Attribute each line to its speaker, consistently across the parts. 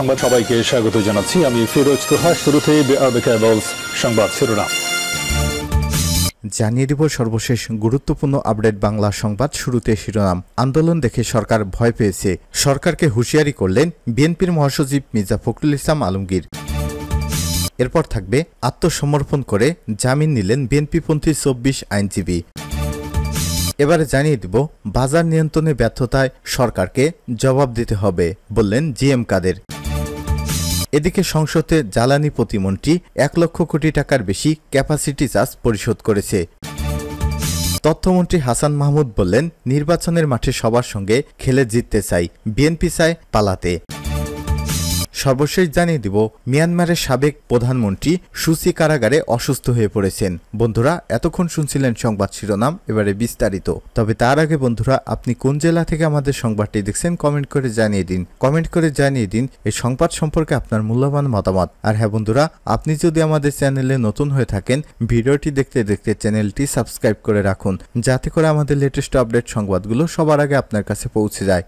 Speaker 1: সংবাদ সবাইকে স্বাগত জানাচ্ছি আমি ফিরোজ তোহা শুরুতে সংবাদ শিরোনাম জানিয়ে দিব সর্বশেষ গুরুত্বপূর্ণ আপডেট বাংলা সংবাদ শুরুতে শিরোনাম আন্দোলন দেখে সরকার ভয় পেয়েছে সরকারকে হুঁশিয়ারি করলেন বিএনপির মহাসচিব মির্জা ফখরুল ইসলাম আলমগীর এরপর থাকবে আত্মসমর্পণ করে জামিন নিলেন বিএনপিপন্থী চব্বিশ আইনজীবী এবারে জানিয়ে দিব বাজার নিয়ন্ত্রণে ব্যর্থতায় সরকারকে জবাব দিতে হবে বললেন জি এম কাদের এদিকে সংসদে জ্বালানি প্রতিমন্ত্রী এক লক্ষ কোটি টাকার বেশি ক্যাপাসিটি চার্জ পরিশোধ করেছে তথ্যমন্ত্রী হাসান মাহমুদ বললেন নির্বাচনের মাঠে সবার সঙ্গে খেলে জিততে চাই বিএনপি চায় পালাতে সর্বশেষ জানিয়ে দিব মিয়ানমারের সাবেক প্রধানমন্ত্রী সুসি কারাগারে অসুস্থ হয়ে পড়েছেন বন্ধুরা এতক্ষণ শুনছিলেন সংবাদ শিরোনাম এবারে বিস্তারিত তবে তার আগে বন্ধুরা আপনি কোন জেলা থেকে আমাদের সংবাদটি দেখছেন কমেন্ট করে জানিয়ে দিন কমেন্ট করে জানিয়ে দিন এই সংবাদ সম্পর্কে আপনার মূল্যবান মতামত আর হ্যাঁ বন্ধুরা আপনি যদি আমাদের চ্যানেলে নতুন হয়ে থাকেন ভিডিওটি দেখতে দেখতে চ্যানেলটি সাবস্ক্রাইব করে রাখুন যাতে করে আমাদের লেটেস্ট আপডেট সংবাদগুলো সবার আগে আপনার কাছে পৌঁছে যায়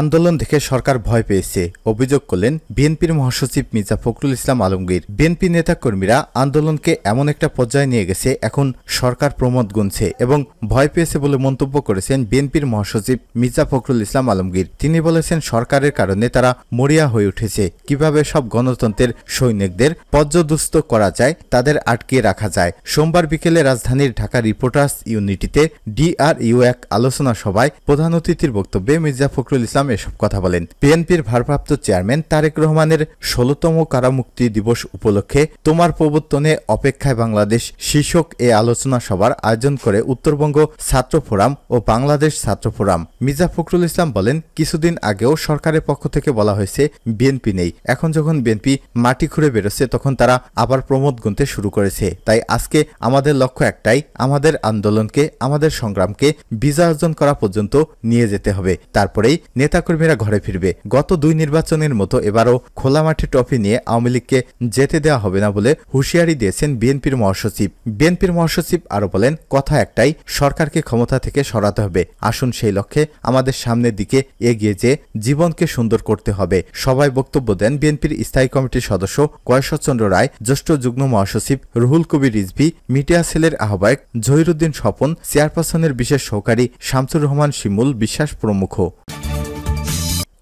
Speaker 1: আন্দোলন দেখে সরকার ভয় পেয়েছে অভিযোগ করলেন বিএনপির মহাসচিব মির্জা ফখরুল ইসলাম আলমগীর বিএনপি নেতাকর্মীরা আন্দোলনকে এমন একটা পর্যায়ে নিয়ে গেছে এখন সরকার প্রমোদ গুনছে এবং ভয় পেয়েছে বলে মন্তব্য করেছেন বিএনপির মহাসচিব মির্জা ফখরুল ইসলাম আলমগীর তিনি বলেছেন সরকারের কারণে তারা মরিয়া হয়ে উঠেছে কিভাবে সব গণতন্ত্রের সৈনিকদের পর্যদুস্ত করা যায় তাদের আটকিয়ে রাখা যায় সোমবার বিকেলে রাজধানীর ঢাকা রিপোর্টার্স ইউনিটিতে ডিআরইউ এক আলোচনা সভায় প্রধান অতিথির বক্তব্যে মির্জা ফখরুল ইসলাম ইসলাম এসব কথা বলেন বিএনপির ভারপ্রাপ্ত চেয়ারম্যান তারেক রহমানের ষোলতম কারামুক্তি দিবস উপলক্ষে তোমার প্রবর্তনে অপেক্ষায় বাংলাদেশ শীর্ষক এ আলোচনা সভার আয়োজন করে উত্তরবঙ্গ ছাত্র ফোরাম ও বাংলাদেশ ছাত্র ফোরাম মির্জা ফখরুল ইসলাম বলেন কিছুদিন আগেও সরকারের পক্ষ থেকে বলা হয়েছে বিএনপি নেই এখন যখন বিএনপি মাটি খুঁড়ে বেরোচ্ছে তখন তারা আবার প্রমোদ গুনতে শুরু করেছে তাই আজকে আমাদের লক্ষ্য একটাই আমাদের আন্দোলনকে আমাদের সংগ্রামকে বিজয় অর্জন করা পর্যন্ত নিয়ে যেতে হবে তারপরেই নেতা নেতাকর্মীরা ঘরে ফিরবে গত দুই নির্বাচনের মতো এবারও খোলা মাঠে ট্রফি নিয়ে আওয়ামী লীগকে যেতে দেওয়া হবে না বলে হুঁশিয়ারি দিয়েছেন বিএনপির মহাসচিব বিএনপির মহাসচিব আরও বলেন কথা একটাই সরকারকে ক্ষমতা থেকে সরাতে হবে আসুন সেই লক্ষ্যে আমাদের সামনের দিকে এগিয়ে যে জীবনকে সুন্দর করতে হবে সবাই বক্তব্য দেন বিএনপির স্থায়ী কমিটির সদস্য কয়েশ্বরচন্দ্র রায় জ্যেষ্ঠ যুগ্ম মহাসচিব রুহুল কবির রিজভি মিডিয়া সেলের আহ্বায়ক জহিরুদ্দিন স্বপন চেয়ারপারসনের বিশেষ সহকারী শামসুর রহমান শিমুল বিশ্বাস প্রমুখ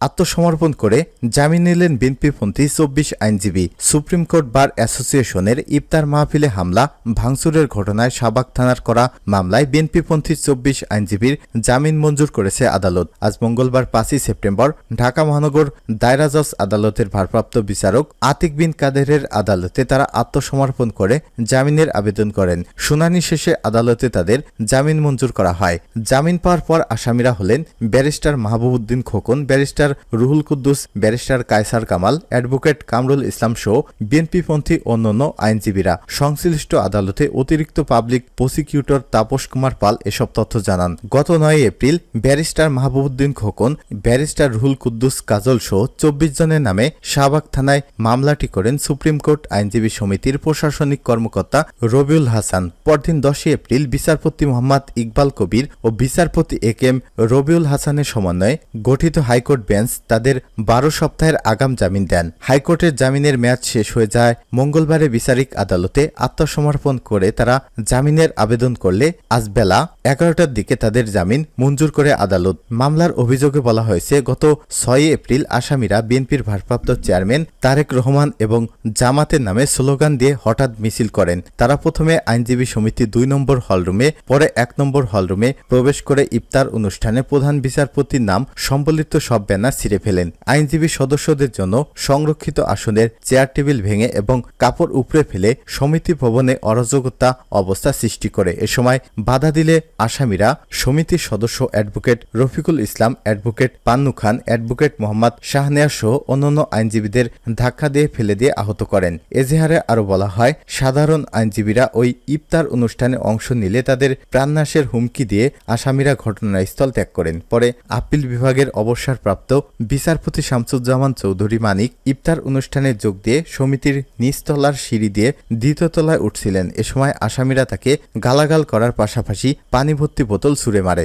Speaker 1: আত্মসমর্পণ করে জামিন নিলেন বিএনপিপন্থী চব্বিশ আইনজীবী সুপ্রিম কোর্ট বার অ্যাসোসিয়েশনের ইফতার মাহফিলে হামলা ভাঙচুরের ঘটনায় সাবাক থানার করা মামলায় বিএনপিপন্থী চব্বিশ আইনজীবীর জামিন মঞ্জুর করেছে আদালত আজ মঙ্গলবার পাঁচই সেপ্টেম্বর ঢাকা মহানগর দায়রা জজ আদালতের ভারপ্রাপ্ত বিচারক আতিক বিন কাদেরের আদালতে তারা আত্মসমর্পণ করে জামিনের আবেদন করেন শুনানি শেষে আদালতে তাদের জামিন মঞ্জুর করা হয় জামিন পাওয়ার পর আসামিরা হলেন barrister Uddin Khokon barrister barrister Ruhul Kuddus barrister Kaiser Kamal advocate Kamrul Islam সহ বিএনপিপন্থী অন্যান্য আইনজীবীরা সংশ্লিষ্ট আদালতে অতিরিক্ত পাবলিক প্রসিকিউটর তাপস কুমার পাল এসব তথ্য জানান গত নয় April barrister Mahbubuddin Khokon barrister Ruhul Kuddus Kajal সহ চব্বিশ জনের নামে শাহবাগ থানায় মামলাটি করেন সুপ্রিম কোর্ট আইনজীবী সমিতির প্রশাসনিক কর্মকর্তা রবিউল হাসান পরদিন দশই এপ্রিল বিচারপতি মোহাম্মদ ইকবাল কবির ও বিচারপতি এ কেম রবিউল হাসানের সমন্বয়ে গঠিত হাইকোর্ট বেঞ্চ বেঞ্চ তাদের বারো সপ্তাহের আগাম জামিন দেন হাইকোর্টের জামিনের মেয়াদ শেষ হয়ে যায় মঙ্গলবারে বিচারিক আদালতে আত্মসমর্পণ করে তারা জামিনের আবেদন করলে আজ বেলা এগারোটার দিকে তাদের জামিন মঞ্জুর করে আদালত মামলার অভিযোগে বলা হয়েছে গত ছয় এপ্রিল আসামিরা বিএনপির ভারপ্রাপ্ত চেয়ারম্যান তারেক রহমান এবং জামাতের নামে স্লোগান দিয়ে হঠাৎ মিছিল করেন তারা প্রথমে আইনজীবী সমিতি দুই নম্বর হলরুমে পরে এক নম্বর হলরুমে প্রবেশ করে ইফতার অনুষ্ঠানে প্রধান বিচারপতির নাম সম্বলিত সব ব্যানার বিছানা ছিঁড়ে ফেলেন আইনজীবী সদস্যদের জন্য সংরক্ষিত আসনের চেয়ার টেবিল ভেঙে এবং কাপড় উপড়ে ফেলে সমিতি ভবনে অরাজকতা অবস্থা সৃষ্টি করে এ সময় বাধা দিলে আসামিরা সমিতির সদস্য advocate Rafiqul Islam advocate Pannu Khan advocate Mohammad Shahneya সহ অন্যান্য আইনজীবীদের ধাক্কা দিয়ে ফেলে দিয়ে আহত করেন এজেহারে আরও বলা হয় সাধারণ আইনজীবীরা ওই ইফতার অনুষ্ঠানে অংশ নিলে তাদের প্রাণনাশের হুমকি দিয়ে আসামিরা ঘটনাস্থল ত্যাগ করেন পরে আপিল বিভাগের অবসরপ্রাপ্ত বিচারপতি শামসুজ্জামান চৌধুরী মানিক ইফতার অনুষ্ঠানে যোগ দিয়ে সমিতির নিচতলার সিঁড়ি দিয়ে দ্বিতীয়তলায় উঠছিলেন এ সময় আসামিরা তাকে গালাগাল করার পাশাপাশি পানি ভর্তি বোতল ছুড়ে মারে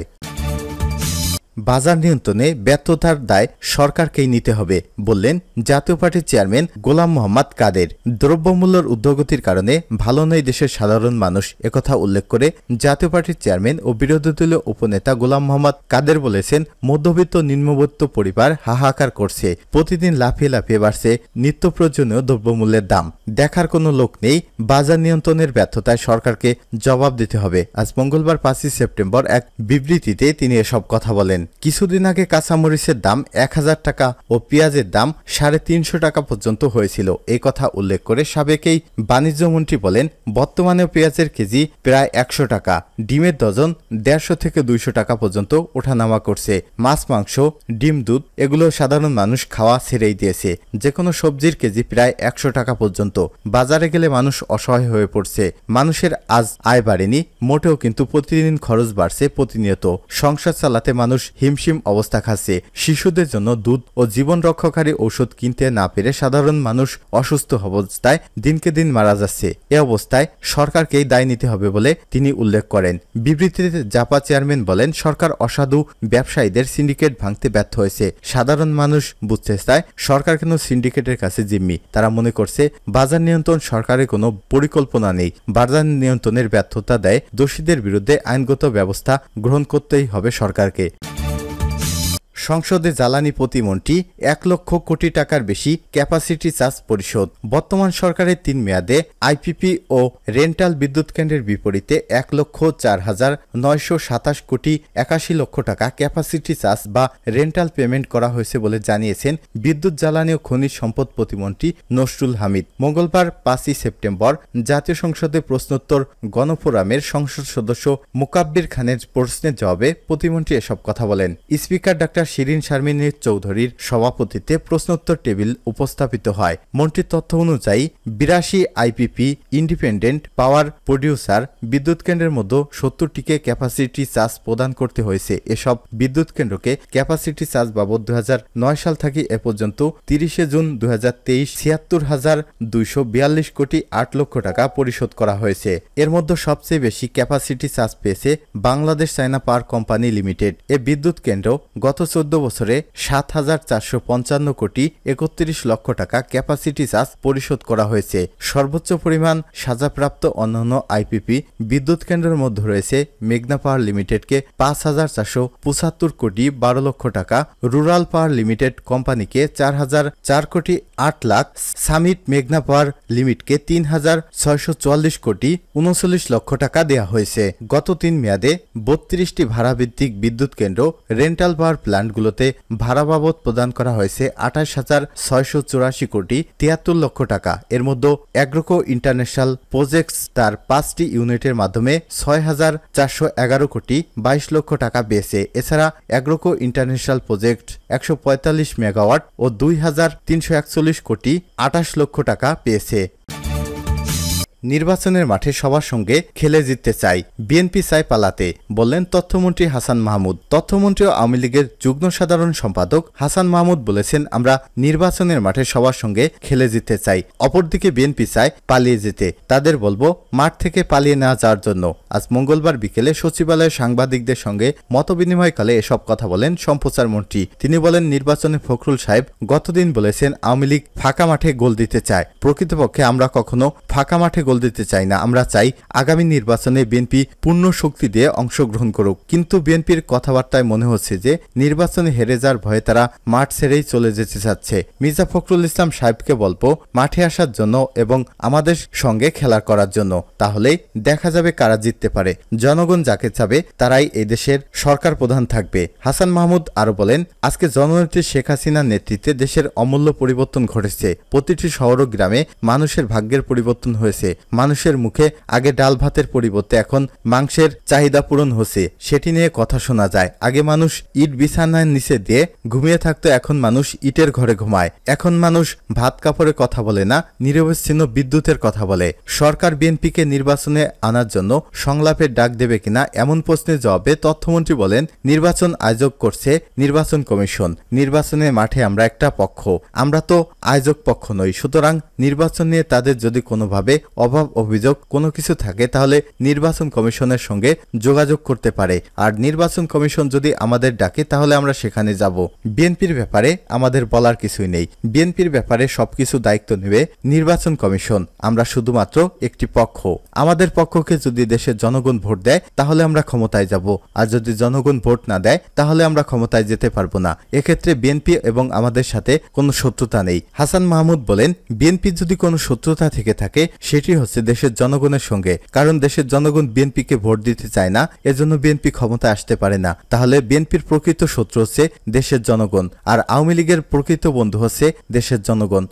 Speaker 1: বাজার নিয়ন্ত্রণে ব্যর্থতার দায় সরকারকেই নিতে হবে বললেন জাতীয় পার্টির চেয়ারম্যান গোলাম মোহাম্মদ কাদের দ্রব্যমূল্যের উদ্যোগতির কারণে ভালো নয় দেশের সাধারণ মানুষ একথা উল্লেখ করে জাতীয় পার্টির চেয়ারম্যান ও বিরোধী দলীয় উপনেতা গোলাম মোহাম্মদ কাদের বলেছেন মধ্যবিত্ত নিম্নবিত্ত পরিবার হাহাকার করছে প্রতিদিন লাফিয়ে লাফিয়ে বাড়ছে নিত্য প্রয়োজনীয় দ্রব্যমূল্যের দাম দেখার কোনো লোক নেই বাজার নিয়ন্ত্রণের ব্যর্থতায় সরকারকে জবাব দিতে হবে আজ মঙ্গলবার পাঁচই সেপ্টেম্বর এক বিবৃতিতে তিনি এসব কথা বলেন কিছুদিন আগে কাঁচামরিচের দাম এক হাজার টাকা ও পেঁয়াজের দাম সাড়ে তিনশো টাকা পর্যন্ত হয়েছিল এ কথা উল্লেখ করে সাবেকেই বাণিজ্যমন্ত্রী বলেন বর্তমানে পেঁয়াজের কেজি প্রায় একশো টাকা ডিমের ডজন দেড়শো থেকে দুইশো টাকা পর্যন্ত ওঠানামা করছে মাছ মাংস ডিম দুধ এগুলো সাধারণ মানুষ খাওয়া ছেড়েই দিয়েছে যে কোনো সবজির কেজি প্রায় একশো টাকা পর্যন্ত বাজারে গেলে মানুষ অসহায় হয়ে পড়ছে মানুষের আজ আয় বাড়েনি মোটেও কিন্তু প্রতিদিন খরচ বাড়ছে প্রতিনিয়ত সংসার চালাতে মানুষ হিমশিম অবস্থা খাচ্ছে শিশুদের জন্য দুধ ও জীবন রক্ষাকারী ঔষধ কিনতে না পেরে সাধারণ মানুষ অসুস্থ অবস্থায় দিনকে দিন মারা যাচ্ছে এ অবস্থায় সরকারকেই দায় নিতে হবে বলে তিনি উল্লেখ করেন বিবৃতিতে জাপা চেয়ারম্যান বলেন সরকার অসাধু ব্যবসায়ীদের সিন্ডিকেট ভাঙতে ব্যর্থ হয়েছে সাধারণ মানুষ বুঝতে চায় সরকার কেন সিন্ডিকেটের কাছে জিম্মি তারা মনে করছে বাজার নিয়ন্ত্রণ সরকারের কোনো পরিকল্পনা নেই বাজার নিয়ন্ত্রণের ব্যর্থতা দেয় দোষীদের বিরুদ্ধে আইনগত ব্যবস্থা গ্রহণ করতেই হবে সরকারকে সংসদে জ্বালানি প্রতিমন্ত্রী এক লক্ষ কোটি টাকার বেশি ক্যাপাসিটি চার্জ পরিশোধ বর্তমান সরকারের তিন মেয়াদে আইপিপি ও রেন্টাল বিদ্যুৎ কেন্দ্রের বিপরীতে এক লক্ষ চার হাজার নয়শো সাতাশ কোটি একাশি লক্ষ টাকা ক্যাপাসিটি চার্জ বা রেন্টাল পেমেন্ট করা হয়েছে বলে জানিয়েছেন বিদ্যুৎ জ্বালানি ও খনিজ সম্পদ প্রতিমন্ত্রী নসরুল হামিদ মঙ্গলবার পাঁচই সেপ্টেম্বর জাতীয় সংসদে প্রশ্নোত্তর গণফোরামের সংসদ সদস্য মোকাব্বির খানের প্রশ্নের জবাবে প্রতিমন্ত্রী এসব কথা বলেন স্পিকার ডাক্তার শিরিন শারমিনীর চৌধুরীর সভাপতিত্বে প্রশ্নোত্তর টেবিল উপস্থাপিত হয় মন্ত্রীর তথ্য অনুযায়ী বিরাশি আইপিপি ইন্ডিপেন্ডেন্ট পাওয়ার প্রডিউসার বিদ্যুৎ কেন্দ্রের মধ্যে সত্তরটিকে ক্যাপাসিটি চার্জ প্রদান করতে হয়েছে এসব বিদ্যুৎ কেন্দ্রকে ক্যাপাসিটি চার্জ বাবদ দু নয় সাল থেকে এ পর্যন্ত তিরিশে জুন দু হাজার তেইশ ছিয়াত্তর হাজার দুইশো বিয়াল্লিশ কোটি আট লক্ষ টাকা পরিশোধ করা হয়েছে এর মধ্যে সবচেয়ে বেশি ক্যাপাসিটি চার্জ পেয়েছে Bangladesh China power company limited এ বিদ্যুৎ কেন্দ্র গত চোদ্দ বছরে সাত হাজার চারশো পঞ্চান্ন কোটি একত্রিশ লক্ষ টাকা ক্যাপাসিটি চার্জ পরিশোধ করা হয়েছে সর্বোচ্চ পরিমাণ সাজাপ্রাপ্ত অন্যান্য আইপিপি বিদ্যুৎ কেন্দ্রের মধ্যে রয়েছে মেঘনা পাওয়ার লিমিটেডকে পাঁচ হাজার চারশো পঁচাত্তর কোটি বারো লক্ষ টাকা রুরাল পাওয়ার লিমিটেড কোম্পানিকে চার হাজার চার কোটি আট লাখ সামিট মেঘনা পাওয়ার লিমিটকে তিন হাজার ছয়শো চুয়াল্লিশ কোটি উনচল্লিশ লক্ষ টাকা দেয়া হয়েছে গত তিন মেয়াদে বত্রিশটি ভাড়াভিত্তিক বিদ্যুৎ কেন্দ্র রেন্টাল পাওয়ার প্ল্যান্ট প্ল্যান্টগুলোতে ভাড়া বাবদ প্রদান করা হয়েছে আঠাশ হাজার ছয়শো চুরাশি কোটি তিয়াত্তর লক্ষ টাকা এর মধ্যে অ্যাগ্রোকো ইন্টারন্যাশনাল প্রজেক্টস তার পাঁচটি ইউনিটের মাধ্যমে ছয় হাজার চারশো এগারো কোটি বাইশ লক্ষ টাকা পেয়েছে এছাড়া অ্যাগ্রোকো ইন্টারন্যাশনাল প্রজেক্ট একশো পঁয়তাল্লিশ মেগাওয়াট ও দুই হাজার তিনশো একচল্লিশ কোটি আটাশ লক্ষ টাকা পেয়েছে নির্বাচনের মাঠে সবার সঙ্গে খেলে জিততে চাই বিএনপি চাই পালাতে বললেন তথ্যমন্ত্রী হাসান মাহমুদ তথ্যমন্ত্রী আওয়ামী লীগের যুগ্ম সাধারণ সম্পাদক হাসান মাহমুদ বলেছেন আমরা নির্বাচনের মাঠে সবার সঙ্গে খেলে জিততে চাই অপরদিকে বিএনপি চায় পালিয়ে যেতে তাদের বলবো মাঠ থেকে পালিয়ে না যাওয়ার জন্য আজ মঙ্গলবার বিকেলে সচিবালয়ে সাংবাদিকদের সঙ্গে বিনিময়কালে এসব কথা বলেন সম্প্রচার মন্ত্রী তিনি বলেন নির্বাচনে ফখরুল সাহেব গতদিন বলেছেন আওয়ামী লীগ ফাঁকা মাঠে গোল দিতে চায় প্রকৃতপক্ষে আমরা কখনো ফাঁকা মাঠে গোল দিতে চাই না আমরা চাই আগামী নির্বাচনে বিএনপি পূর্ণ শক্তি দিয়ে অংশগ্রহণ করুক কিন্তু বিএনপির কথাবার্তায় মনে হচ্ছে যে নির্বাচনে হেরে যাওয়ার ভয়ে তারা মাঠ ছেড়েই চলে যেতে চাচ্ছে মির্জা ফখরুল ইসলাম সাহেবকে বলব মাঠে আসার জন্য এবং আমাদের সঙ্গে খেলা করার জন্য তাহলে দেখা যাবে কারা জিততে পারে জনগণ যাকে চাবে তারাই এদেশের সরকার প্রধান থাকবে হাসান মাহমুদ আরো বলেন আজকে জননেত্রী শেখ হাসিনার নেতৃত্বে দেশের অমূল্য পরিবর্তন ঘটেছে প্রতিটি শহর ও গ্রামে মানুষের ভাগ্যের পরিবর্তন হয়েছে মানুষের মুখে আগে ডাল ভাতের পরিবর্তে এখন মাংসের চাহিদা পূরণ হচ্ছে সেটি নিয়ে কথা শোনা যায় আগে মানুষ ইট বিছানায় নিচে দিয়ে ঘুমিয়ে থাকতো এখন মানুষ ইটের ঘরে ঘুমায় এখন মানুষ ভাত কাপড়ে কথা বলে না নিরবচ্ছিন্ন বিদ্যুতের কথা বলে সরকার বিএনপিকে নির্বাচনে আনার জন্য সংলাপের ডাক দেবে কিনা এমন প্রশ্নের জবাবে তথ্যমন্ত্রী বলেন নির্বাচন আয়োজক করছে নির্বাচন কমিশন নির্বাচনের মাঠে আমরা একটা পক্ষ আমরা তো আয়োজক পক্ষ নই সুতরাং নির্বাচন নিয়ে তাদের যদি কোনোভাবে অভাব অভিযোগ কোনো কিছু থাকে তাহলে নির্বাচন কমিশনের সঙ্গে যোগাযোগ করতে পারে আর নির্বাচন কমিশন যদি আমাদের ডাকে তাহলে আমরা সেখানে যাব বিএনপির ব্যাপারে আমাদের বলার কিছুই নেই বিএনপির ব্যাপারে সবকিছু দায়িত্ব নেবে নির্বাচন কমিশন আমরা শুধুমাত্র একটি পক্ষ আমাদের পক্ষকে যদি দেশের জনগণ ভোট দেয় তাহলে আমরা ক্ষমতায় যাব আর যদি জনগণ ভোট না দেয় তাহলে আমরা ক্ষমতায় যেতে পারবো না এক্ষেত্রে বিএনপি এবং আমাদের সাথে কোনো শত্রুতা নেই হাসান মাহমুদ বলেন বিএনপি যদি কোনো শত্রুতা থেকে থাকে সেটি হচ্ছে দেশের জনগণের সঙ্গে কারণ দেশের জনগণ বিএনপিকে ভোট দিতে চায় না এজন্য বিএনপি ক্ষমতা আসতে পারে না তাহলে বিএনপির প্রকৃত শত্রু হচ্ছে দেশের জনগণ আর আওয়ামী লীগের প্রকৃত বন্ধু হচ্ছে দেশের জনগণ